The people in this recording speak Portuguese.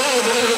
Bravo, bravo.